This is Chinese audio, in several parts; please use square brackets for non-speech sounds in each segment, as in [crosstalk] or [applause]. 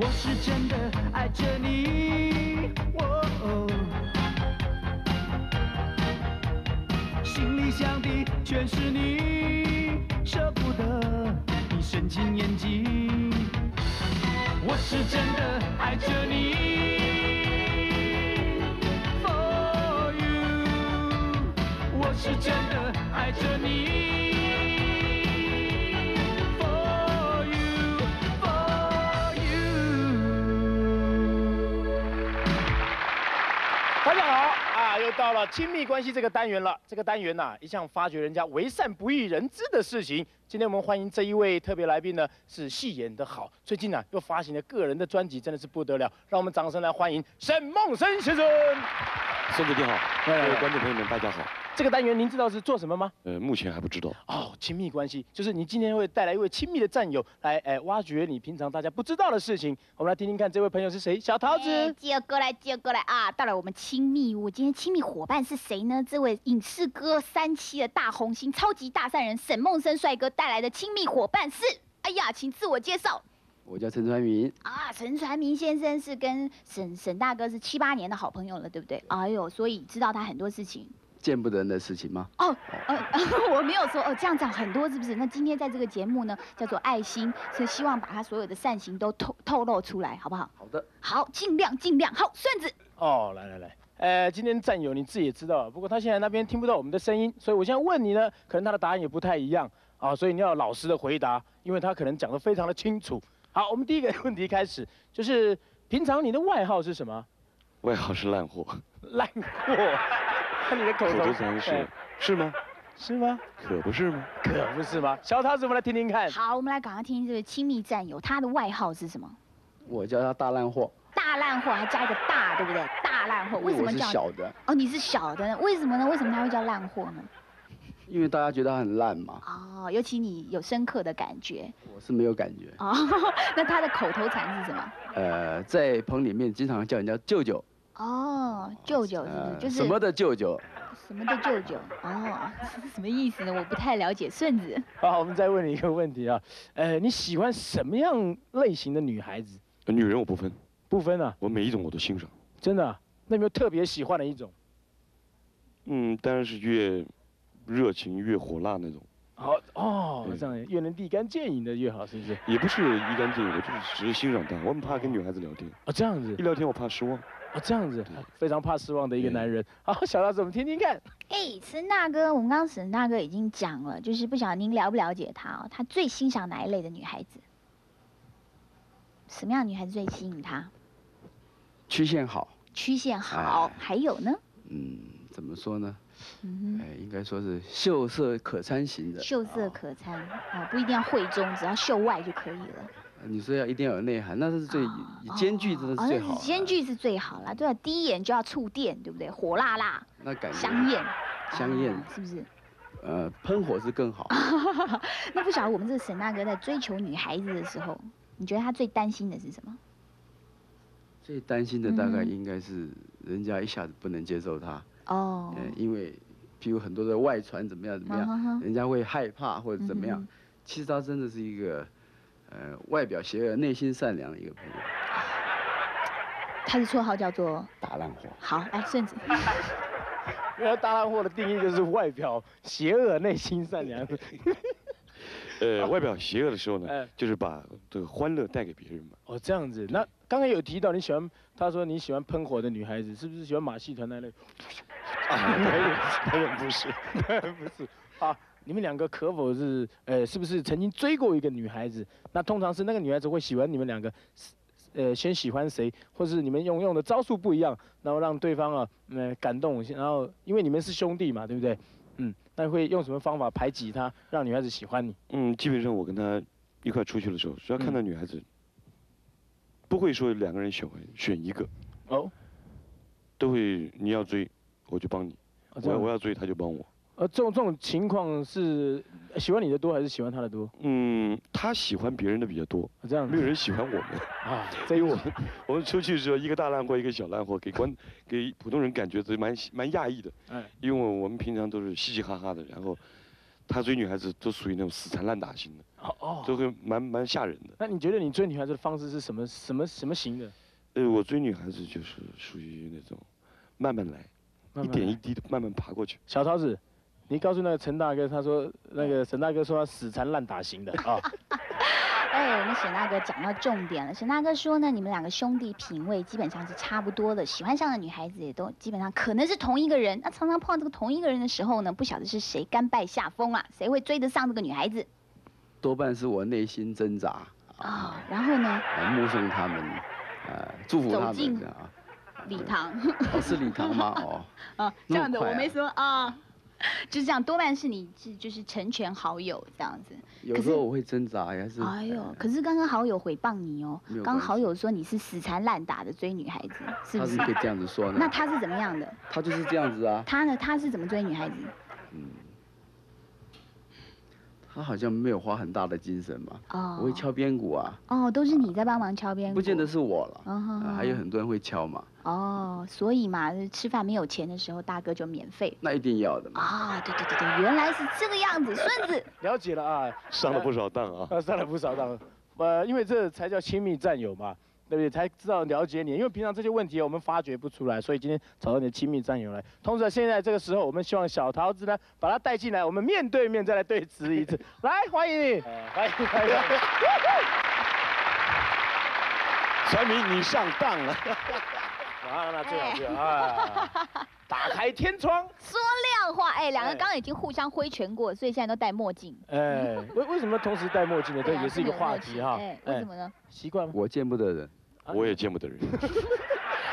我是真的爱着你，哦，心里想的全是你，舍不得你深情眼睛。我是真的爱着你，For you，我是真的爱着你。到了亲密关系这个单元了。这个单元呐、一向发掘人家为善不欲人知的事情。今天我们欢迎这一位特别来宾呢，是戏演的好，最近呢、又发行了个人的专辑，真的是不得了。让我们掌声来欢迎沈梦生先生。孙子你好，各来来位观众朋友们，大家好。这个单元您知道是做什么吗？呃，目前还不知道。哦，亲密关系就是你今天会带来一位亲密的战友来，哎，挖掘你平常大家不知道的事情。我们来听听看这位朋友是谁，小桃子。哎接过来，接过来啊！到了我们亲密我，今天亲密伙伴是谁呢？这位影视歌三期的大红星、超级大善人沈梦生帅哥带来的亲密伙伴是，哎呀，请自我介绍我叫陈传明，啊！陈传明先生是跟沈沈大哥是七八年的好朋友了，对不对？哎呦，所以知道他很多事情见不得人的事情吗？哦。呃，[laughs] 我没有说哦，这样讲很多是不是？那今天在这个节目呢，叫做爱心，是希望把他所有的善行都透透露出来，好不好？好的，好，尽量尽量。好，顺子。哦，来来来，呃，今天战友你自己也知道，不过他现在那边听不到我们的声音，所以我现在问你呢，可能他的答案也不太一样啊，所以你要老实的回答，因为他可能讲得非常的清楚。好，我们第一个问题开始，就是平常你的外号是什么？外号是烂货，烂货。看你的口口头头禅是哎是吗？是吗？可不是吗？可不是吗？小桃子，我们来听听看。好，我们来赶快听听这个亲密战友，他的外号是什么？我叫他大烂货，大烂货，还加一个大，对不对？大烂货，为什么叫？小的，哦，你是小的呢，为什么呢？为什么他会叫烂货呢？因为大家觉得他很烂嘛，哦，尤其你有深刻的感觉我是没有感觉。哦。[laughs] 那他的口头禅是什么？呃，在棚里面经常叫人家舅舅，哦，舅舅是不是？呃，就是什么的舅舅？什么的舅舅？哦，[laughs] 什么意思呢？我不太了解。顺子，[laughs] 好，我们再问你一个问题啊，呃，你喜欢什么样类型的女孩子？呃女人我不分，不分啊，我每一种我都欣赏。真的啊、那有没有特别喜欢的一种？嗯，当然是越热情越火辣那种，好哦，对这样越能立竿见影的越好，是不是？也不是立竿见影的就是只是欣赏她。我很怕跟女孩子聊天，哦，这样子一，聊天我怕失望。哦，这样子，非常怕失望的一个男人。好，小老子，我们听听看。哎，陈大哥，我们刚刚沈大哥已经讲了，就是不晓得您了不了解他哦？他最欣赏哪一类的女孩子？什么样的女孩子最吸引他？曲线好，曲线好，哎还有呢？嗯，怎么说呢？嗯哎，应该说是秀色可餐型的。秀色哦可餐哦，不一定要会中，只要秀外就可以了。你说要一定要有内涵，那是最哦兼具，真的哦是最好兼具是最好了，对啊，第一眼就要触电，对不对？火辣辣、那感觉香艳、香艳啊是不是？呃，喷火是更好。[laughs] [laughs] 那不晓得我们这个沈大哥在追求女孩子的时候，你觉得他最担心的是什么？最担心的大概嗯应该是人家一下子不能接受他，哦，呃，因为譬如很多的外传怎么样怎么样，人家会害怕或者怎么样。其实他真的是一个，呃，外表邪恶、内心善良的一个朋友，他的绰号叫做大烂货。好，来顺子，[laughs] 原来大烂货的定义就是外表邪恶，内心善良。[laughs] 呃，外表邪恶的时候呢哎，就是把这个欢乐带给别人嘛。哦，这样子。那刚刚有提到你喜欢，他说你喜欢喷火的女孩子，是不是喜欢马戏团那类？啊，当然当然不是。不是。好，你们两个可否是呃，是不是曾经追过一个女孩子？那通常是那个女孩子会喜欢你们两个，呃，先喜欢谁，或是你们用用的招数不一样，然后让对方啊，呃，感动，然后因为你们是兄弟嘛，对不对？嗯，那会用什么方法排挤她，让女孩子喜欢你？嗯，基本上我跟她一块出去的时候，只要看到女孩子，不会说两个人选选一个，哦，都会你要追我就帮你，哦我要我要追他就帮我。呃，这种这种情况是呃喜欢你的多还是喜欢他的多？嗯，他喜欢别人的比较多，啊这样没有人喜欢我们。啊，[laughs] 在于我们我们出去的时候，一个大烂货，一个小烂货，给观给普通人感觉都蛮蛮讶异的。哎，因为我们平常都是嘻嘻哈哈的，然后他追女孩子都属于那种死缠烂打型的，哦哦，都会蛮蛮吓人的。那你觉得你追女孩子的方式是什么什么什么型的？呃，我追女孩子就是属于那种慢慢来，慢慢一点一滴的慢慢爬过去。小桃子，你告诉那个陈大哥，他说那个沈大哥说他死缠烂打型的啊。[laughs] 哎，我们沈大哥讲到重点了。沈大哥说呢，你们两个兄弟品味基本上是差不多的，喜欢上的女孩子也都基本上可能是同一个人。那常常碰到这个同一个人的时候呢，不晓得是谁甘拜下风啊，谁会追得上这个女孩子多半是我内心挣扎啊、然后呢，啊，目送他们，呃，祝福他们啊。礼堂哦，是礼堂吗？哦，啊，[laughs] 这样的那么快啊我没说啊，[laughs] 就是这样，多半是你是就是成全好友这样子。有时候我会挣扎，还是哎呦呃，可是刚刚好友回谤你哦刚刚好友说你是死缠烂打的追女孩子，是不是他是？可以这样子说呢？那他是怎么样的？他就是这样子啊，他呢？他是怎么追女孩子？嗯，他好像没有花很大的精神嘛。哦，我会敲边鼓啊，哦，都是你在帮忙敲边鼓，不见得是我了，还有很多人会敲嘛，哦，所以嘛，吃饭没有钱的时候，大哥就免费。那一定要的嘛。啊、对对对对，原来是这个样子，孙子。[laughs] 了解了啊，[laughs] 上了不少当啊。呃，上了不少当，呃，因为这才叫亲密战友嘛，对不对？才知道了解你，因为平常这些问题我们发掘不出来，所以今天找到你的亲密战友来。同时，现在这个时候，我们希望小桃子呢，把他带进来，我们面对面再来对峙一次。来，欢迎你，[laughs] 欢迎欢迎。传明，你上当了。啊，那最好最好啊！[laughs] 打开天窗，说亮话，哎，两个哎刚刚已经互相挥拳过，所以现在都戴墨镜。哎，为为什么同时戴墨镜呢？这也是一个话题哈。哎，为什么呢？习惯？我见不得人，啊我也见不得人。[laughs]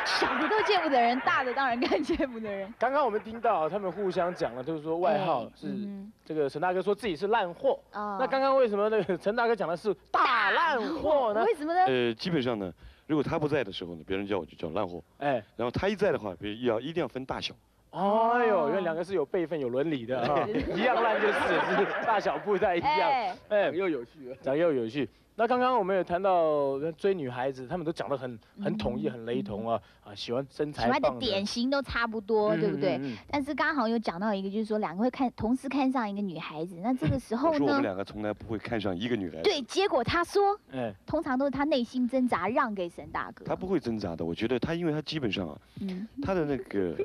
小的都见不得人，大的当然更见不得人。刚刚我们听到他们互相讲了，就是说外号哎是嗯这个陈大哥说自己是烂货。哼哦那刚刚为什么那个陈大哥讲的是大烂货呢？[laughs] 为什么呢？呃，基本上呢，如果他不在的时候呢，别人叫我就叫烂货；哎，然后他一在的话，别人要一定要分大小。哎呦，因为两个是有辈分、有伦理的啊，一样烂就是，是大小不太一样。哎，哎，又有趣了。长又有趣。那刚刚我们也谈到追女孩子，他们都讲得很很统一、很雷同啊啊，喜欢身材喜欢的典型都差不多，对不对？嗯嗯嗯但是刚好有讲到一个，就是说两个会看同时看上一个女孩子，那这个时候 [laughs] 我说我们，两个从来不会看上一个女孩子。对，结果他说，哎，通常都是他内心挣扎让给沈大哥。他不会挣扎的。我觉得他，因为他基本上啊，嗯，他的那个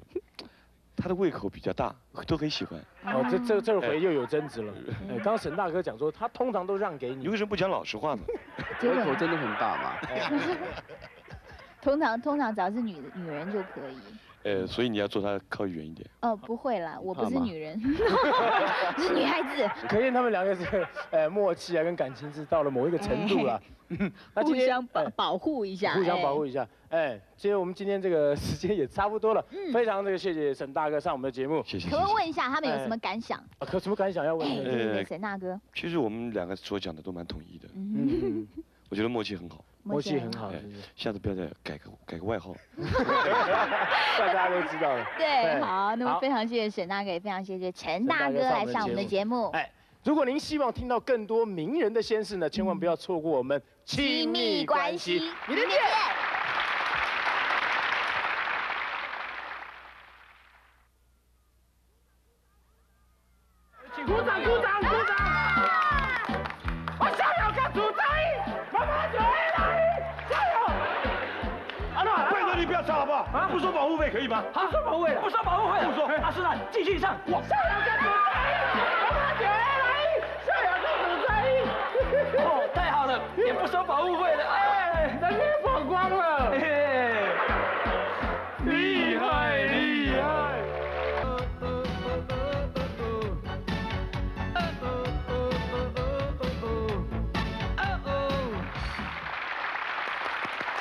他的胃口比较大，都很喜欢。哦，这这这哎回又有争执了。[laughs] 哎，刚刚沈大哥讲说，他通常都让给你。你为什么不讲老实话 [laughs] 呢？胃口真的很大嘛。[laughs] 通常通常只要是女女人就可以。呃，所以你要坐他靠远一点。哦，不会啦，我不是女人，[laughs] 是女孩子，可见他们两个是呃默契啊，跟感情是到了某一个程度了。[laughs] 那今天互相保哎保护一下，互相保哎护一下。哎，其实我们今天这个 [laughs] 时间也差不多了，嗯非常这个谢谢沈大哥上我们的节目。谢谢。可不可以问一下他们有什么感想？啊可什么感想要问沈大哥，其实我们两个所讲的都蛮统一的，嗯，嗯，我觉得默契很好。默契很好？下次不要再改个改个外号。[laughs] [laughs] 大家都知道了。对，哎好，那么非常谢谢沈大哥，也非常谢谢陈大哥来上我们的节节目。哎，如果您希望听到更多名人的先事呢，千万不要错过我们亲密关系。明天见。要唱好不好？啊，不收保护费可以吗？不收保护费不收保护费，不收。阿斯兰，继续上。我想要看主在，妈妈就会来，想要看主在。哦，太好了，也不收保护费了。哎，人面跑光了，嘿嘿厉害厉害。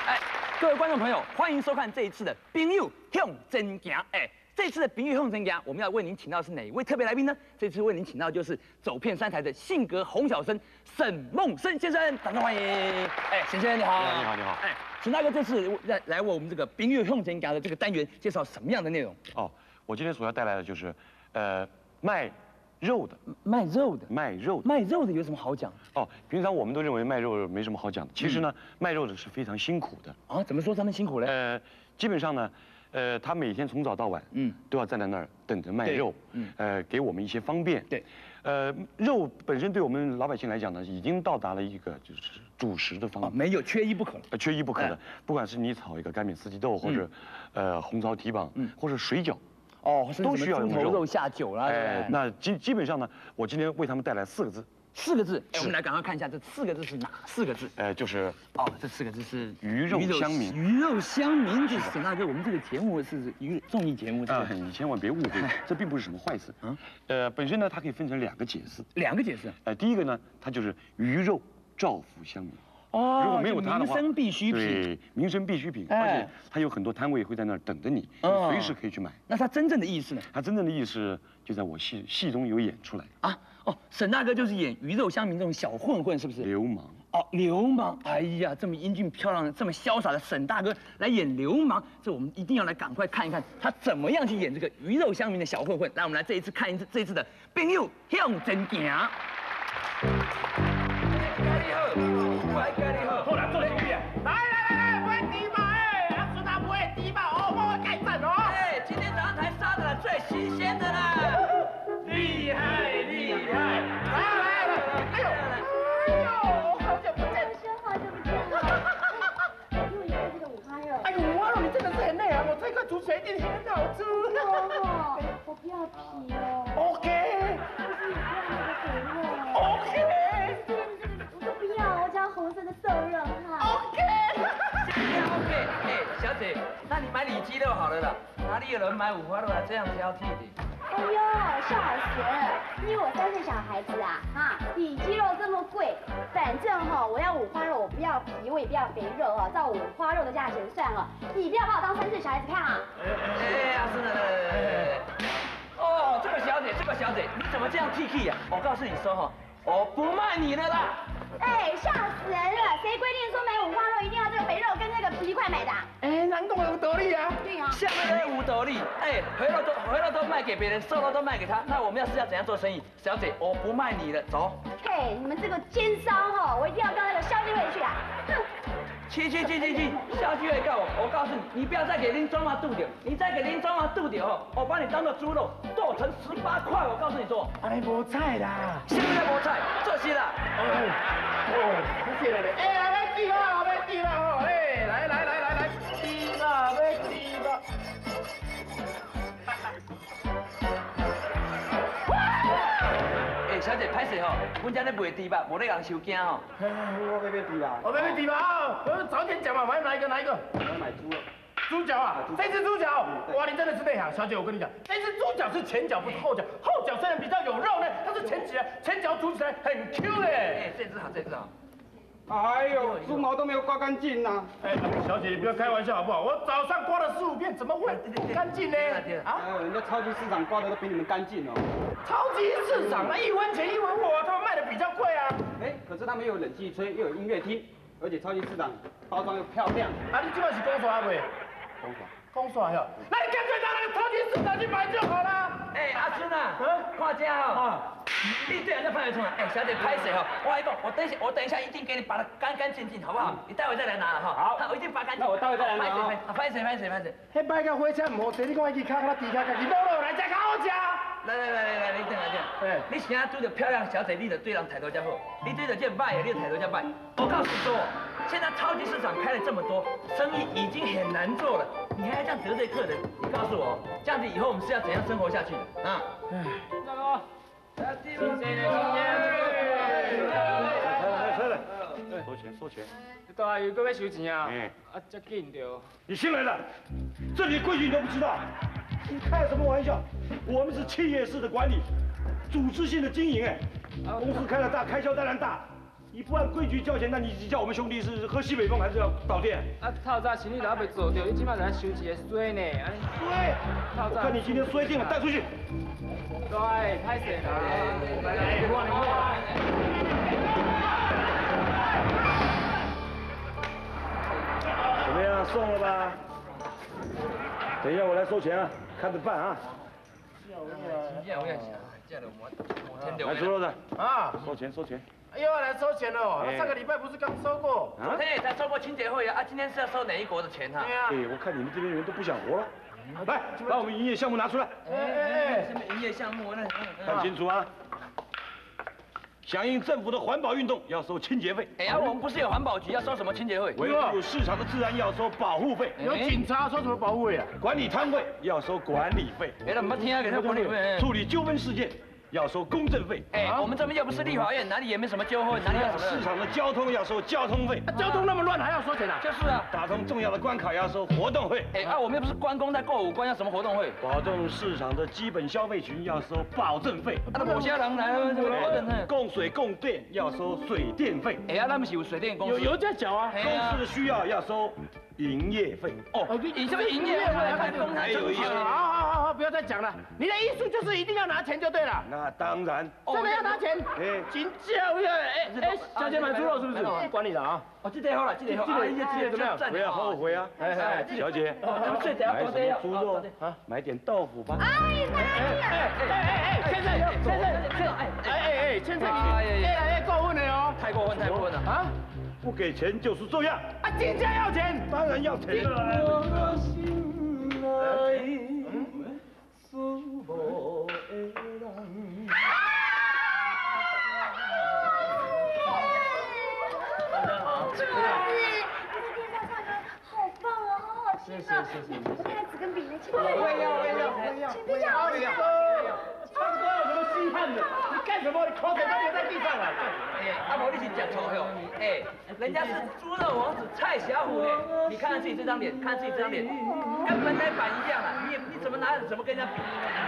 哎，各位观众朋友，欢迎收看这一次的《冰友向真行》。哎，这次的《冰友向真行》，我们要为您请到的是哪一位特别来宾呢？这次为您请到的就是走遍三台的性格红小生沈梦生先生，掌声欢迎！哎，沈先生你好，你好你好哎，沈大哥这次来来为我们这个《冰友向真行》的这个单元介绍什么样的内容？哦，我今天所要带来的就是，呃，卖肉的，卖肉的，卖肉的。卖肉的有什么好讲哦，平常我们都认为卖肉没什么好讲的，其实呢，卖肉的是非常辛苦的。啊？怎么说他们辛苦嘞？呃，基本上呢，呃，他每天从早到晚，嗯，都要站在那儿等着卖肉，嗯呃，给我们一些方便。对，呃，肉本身对我们老百姓来讲呢，已经到达了一个就是主食的方。没有缺一不可了。呃，缺一不可的哎，不管是你炒一个干煸四季豆，或者，呃，红烧蹄膀，或者水饺，哦，都需要有肉猪头肉下酒啦，哎那基基本上呢，我今天为他们带来四个字，四个字，哎我们来赶快看一下这四个字是哪四个字？呃，就是哦，这四个字是鱼肉香民鱼肉香民，这沈大哥，我们这个节目是娱综艺节目，你千万别误会，这并不是什么坏事。嗯呃，本身呢，它可以分成两个解释。两个解释。呃，第一个呢，它就是鱼肉造福乡民。哦如果没有它的话，民生必需品。对，民生必需品，哎而且它有很多摊位会在那儿等着你，随时可以去买。那它真正的意思呢？它真正的意思就在我戏戏中有演出来，啊，哦，沈大哥就是演鱼肉乡民这种小混混，是不是？流氓。哦，流氓！哎呀，这么英俊漂亮、这么潇洒的沈大哥来演流氓，这我们一定要来赶快看一看他怎么样去演这个鱼肉乡民的小混混。来，我们来这一次看一次这一次的《朋友向前行》。后来来来来来，不会低吧？哎，阿孙他不会低吧？哦，帮我盖赞哦。哎，今天早上才杀的最新鲜的啦！厉害厉害！来来来，哎呦哎呦，好久不见。好久不见了。又一个这个五花肉。哎呦，五花肉你真的是很内行，我这块煮起来一定很好吃。哦，我不要皮你买里脊肉好了啦，哪里有人买五花肉还这样挑剔的？哎呦，少死！你以为我三岁小孩子啊？哈，你鸡肉这么贵，反正哈，我要五花肉，我不要皮，我也不要肥肉啊，照五花肉的价钱算了，你不要把我当三岁小孩子看啊！哎，阿孙来来来来来，哦，这个小姐，这个小姐，你怎么这样 T T 呀？我告诉你说哈，我不卖你的啦。哎，吓死人了！谁规定说买五花肉一定要这个肥肉跟那个皮块买的啊？哎，难怪有道理啊。对啊。下面的无得力，哎，回了都回了都卖给别人，瘦肉都卖给他，那我们要是要怎样做生意？小姐，我不卖你了，走。嘿，你们这个奸商哈，我一定要告那个消基会去啊！[laughs] 哼！去去去去去，消去会告我，我告诉你，你不要再给林庄妈渡掉，你再给林庄妈渡掉哦，我把你当做猪肉剁成十八块，我告诉你说，阿你无菜啦。现在菠菜这些啦。哦哦，谢谢你。哎，阿要记阮家咧卖猪肉，无咧人收惊吼。我要买猪吧。我要买猪吧啊！我早点讲嘛，我要哪一个哪一个？我要买猪肉。猪脚啊，这只猪脚，哇，你真的是内行，小姐，我跟你讲，这只猪脚是前脚不是后脚，后脚虽然比较有肉呢，但是前起来，前脚煮起来很 Q 嘞。哎，这只好，这只好。哎呦，猪毛都没有刮干净呐！哎，小姐，你不要开玩笑好不好？我早上刮了四五遍，怎么会不干净呢？啊，哎呦，人家超级市场刮的都比你们干净哦。超级市场那一分钱一分货，他们卖的比较贵啊。哎，可是他们又有冷气吹，又有音乐厅，而且超级市场包装又漂亮。啊，你今晚是公耍未？公耍。公耍呀，那你干脆到那个超级市场去买就好了。哎，阿孙啊，嗯看这吼，啊，你对人家拍得出来？哎，小姐拍谁吼？我跟你讲，我等一下，我等一下一定给你把它干干净净，好不好？你待会再来拿了哈。好我一定把干净。那我待会再来拿拍谁哦拍？拍谁拍谁拍谁？迄摆个火车唔好坐，你讲伊去卡卡地卡，家己落落来才较好食。来来来来来，你等来等。哎你现在对着漂亮小姐，你就对人抬头叫好；你对着这卖的，你就抬头叫卖。我告诉你说，现在超级市场开了这么多，生意已经很难做了，你还要这样得罪客人？你告诉我，这样子以后我们是要怎样生活下去的啊？来来，收钱收钱。大阿姨，搁要收钱啊？啊，这紧着。你新来的，这里规矩你都不知道，你开什么玩笑？我们是企业式的管理，组织性的经营，哎，公司开了大，开销当然大。你不按规矩交钱，那你叫我们兄弟是喝西北风还是要倒店？啊，透早生意都还未做着，你即摆就来收一个衰呢？安尼对，透早看你今天衰定了，带出去。对，歹势啦。来来，你看你看。怎么样，送了吧？等一下我来收钱啊，看着办啊。来，猪肉的，啊，收钱收钱。哎呦，来收钱了哦！哎上个礼拜不是刚收过？昨天也，才收过清洁会啊，啊，今天是要收哪一国的钱哈？对啊。哎，我看你们这边人都不想活了。来，把我们营业项目拿出来，哎哎哎，什么营业项目那？看清楚啊。响应政府的环保运动，要收清洁费。哎呀，我们不是有环保局要收什么清洁费？维护市场的治安要收保护费。有警察收什么保护费啊？管理摊位要收管理费。哎，那没听啊，给他管理费。处理纠纷事件要收公证费。哎，我们这边又不是立法院，哪里也没什么纠纷，哪里有什么？市场的交通要收交通费。交通那么乱，还要收钱啊？就是啊，打通重要的关卡要收活动费。哎，啊，我们又不是关公在过五关，要什么活动费？保证市场的基本消费群要收保证费。啊，那某些人来。供水供电要收水电费。哎呀，他们是有水电公司。有油在缴啊。公司的需要要收营业费。哦，以这个营业费来看公摊挣钱。好好好好，不要再讲了。你的意思就是一定要拿钱就对了。那当然。真的要拿钱？哎，请教育。哎哎，小姐买猪肉是不是？管你的啊。哦，记得好了，记得好。记得记得怎么样？不要后悔啊。哎哎，小姐，买什么猪肉啊？买点豆腐吧。哎哎哎哎哎，先生先生先生，哎哎哎，先生，越来越过分了哦。太过分太过分了啊！不给钱就是这样。啊，金家要钱，当然要钱。谢谢谢谢。我现在纸跟笔呢？请我也要我也要我也要。请别讲，我也要。唱歌有什么稀罕的？你干什么？你口水都流在地上了。哎，阿婆你是讲错哟。哎，人家是猪肉王子蔡小虎哎，你看看自己这张脸，看自己这张脸，跟门来板一样啊。你你怎么拿怎么跟人家比？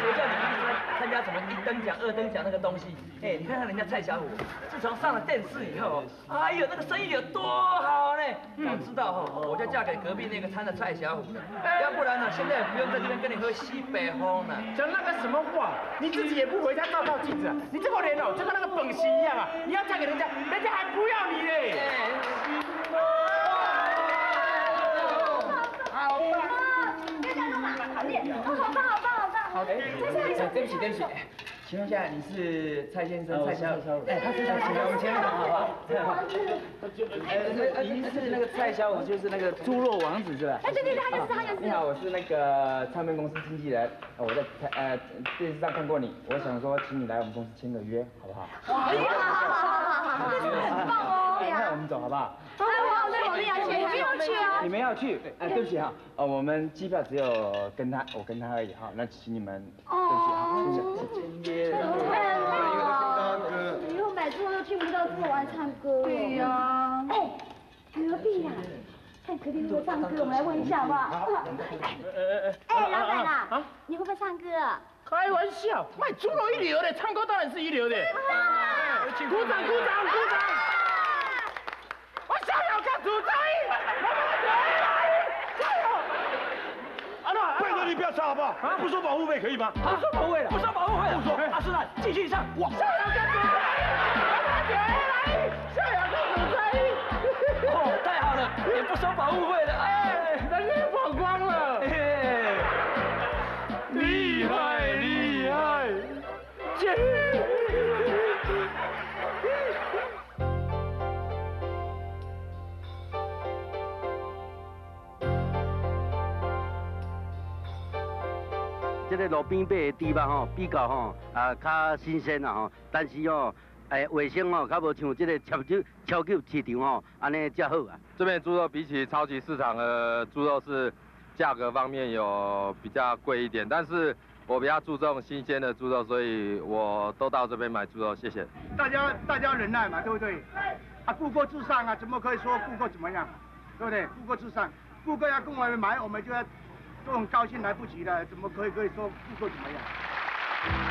我叫你们去参加什么一等奖、二等奖那个东西？哎，你看看人家蔡小虎，自从上了电视以后，哎呦那个生意有多好呢？早知道哈，我就嫁给隔壁那个摊的蔡小虎了。要不然呢，现在也不用在这边跟你喝西北风了。讲那个什么话？你自己也不回家照照镜子，你这个脸哦，就跟那个本席一样啊！你要嫁给人家，人家还不要你嘞！好棒！别讲了嘛，好棒，好棒好棒好棒！好的，对不起对不起，请问一下你是蔡先生蔡小五？哎，他是蔡小虎，我们前面好不好？哎，您是那个蔡小五，就是那个猪肉王子是吧？哎，对对对，他就是他就是。你好，我是那个唱片公司经纪人，我在呃电视上看过你，我想说请你来我们公司签个约，好不好？哎呀，好好好好好，真的很棒哦！那我们走好不好？哎，我好累，我们要去，你们要去啊？你们要去？哎，对不起哈，呃，我们机票只有跟他，我跟他而已哈，那请你们对不起哈，谢谢。哎呦，以后买猪肉都听不到这玩唱歌。对呀。哎，隔壁呀，看隔壁会唱歌，我们来问一下好不好？哎，老板啊，你会不会唱歌？开玩笑，卖猪肉一流的，唱歌当然是一流的。鼓掌鼓掌鼓掌！我想要看主持人，加油！阿诺，拜托你不要唱好不好？不收保护费可以吗？不收保护费了，不收保护费，不说。阿斯兰，继续上。我想要看主持人，想要看主持人。哦，太好了，也不收保护费了。哎，路边买的猪肉吼，比较吼啊较新鲜啦吼，但是哦，诶卫生哦，较无像这个超级超级市场吼安尼遮好啊。这边猪肉比起超级市场的猪肉是价格方面有比较贵一点，但是我比较注重新鲜的猪肉，所以我都到这边买猪肉，谢谢。大家大家忍耐嘛，对不对？啊，顾客至上啊，怎么可以说顾客怎么样？对不对？顾客至上，顾客要跟我们买，我们就要都很高兴来不及了，怎么可以可以说不说怎么样？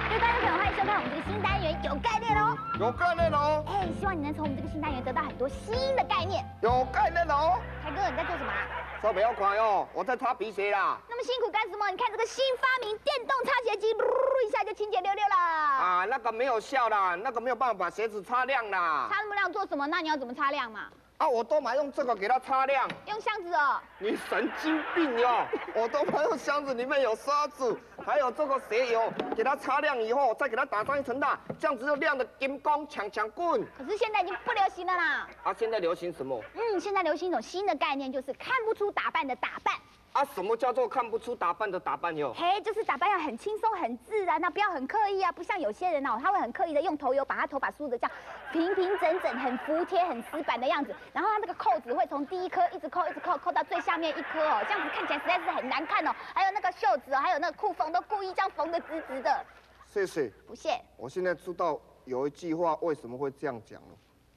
各位观众朋友，欢迎收看我们这个新单元有概念哦。有概念哦，哎，希望你能从我们这个新单元得到很多新的概念。有概念哦。凯哥，你在做什么啊？手不要快哦，我在擦皮鞋啦。那么辛苦干什么？你看这个新发明电动擦鞋机，噜一下就清洁溜溜了。啊，那个没有效啦，那个没有办法把鞋子擦亮啦。擦那么亮做什么？那你要怎么擦亮嘛？啊，我都买用这个给它擦亮。用箱子哦。你神经病哦！[laughs] 我都买用箱子里面有沙子，还有这个鞋油，给它擦亮以后，再给它打上一层蜡，这样子就亮的金光强强棍。可是现在已经不流行了啦。啊，现在流行什么？嗯，现在流行一种新的概念，就是看不出打扮的打扮。啊，什么叫做看不出打扮的打扮哟？嘿，就是打扮要很轻松、很自然啊，不要很刻意啊，不像有些人哦，他会很刻意的用头油把他头发梳的这样平平整整、很服帖、很死板的样子，然后他那个扣子会从第一颗一直扣、一直扣，扣到最下面一颗哦，这样子看起来实在是很难看哦。还有那个袖子哦，还有那个裤缝都故意这样缝的直直的。谢谢。不谢。我现在知道有一句话为什么会这样讲了，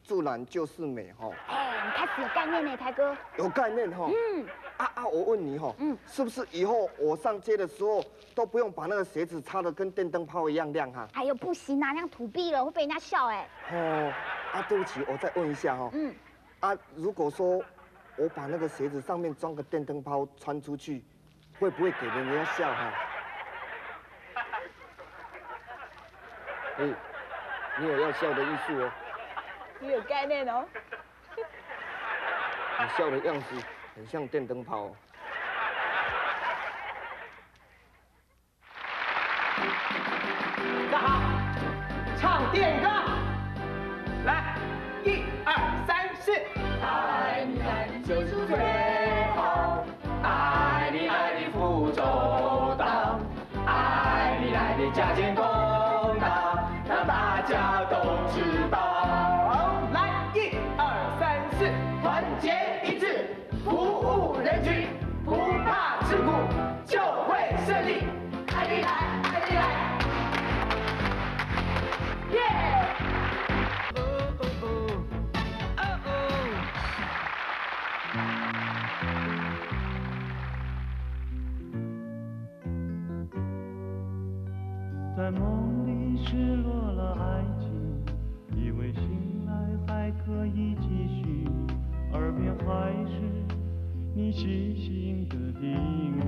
自然就是美哈。哎，你开始有概念呢，台哥。有概念哈。嗯。啊啊！我问你哈，嗯，是不是以后我上街的时候都不用把那个鞋子擦得跟电灯泡一样亮哈？哎呦，不行啊，那样土币了会被人家笑哎。哦，啊，对不起，我再问一下哈。嗯。啊，如果说我把那个鞋子上面装个电灯泡穿出去，会不会给人家笑哈？[laughs] 哎，你有要笑的艺术哦。你有概念哦。[laughs] 你笑的样子。很像电灯泡。团结一致。服务人群，不怕吃苦就会胜利。爱你来，爱你来，耶！在梦里失落了爱情，以为醒来还可以继续，还是。你细心的叮咛，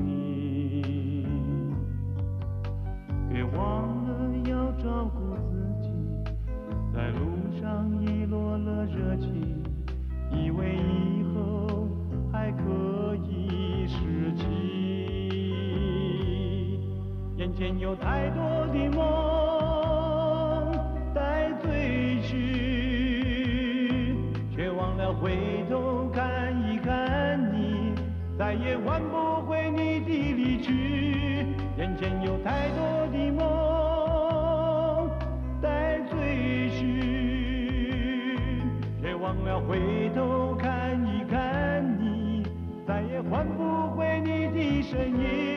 别忘了要照顾自己，在路上遗落了热情，以为以后还可以拾起。眼前有太多的梦待追寻，却忘了回有太多的梦在追寻，却忘了回头看一看你，再也换不回你的身影，